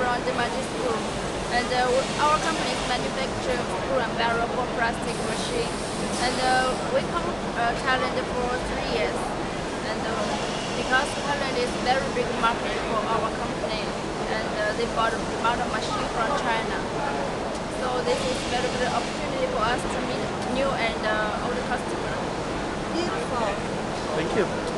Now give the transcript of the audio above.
from the Magic School. And uh, our company is manufacturing screw and barrel for plastic machine. And uh, we come uh, Thailand for three years. And uh, because Thailand is very big market for our company, and uh, they bought a lot of machine from China. So this is very good opportunity for us to meet new and uh, old customers. Beautiful. Thank you.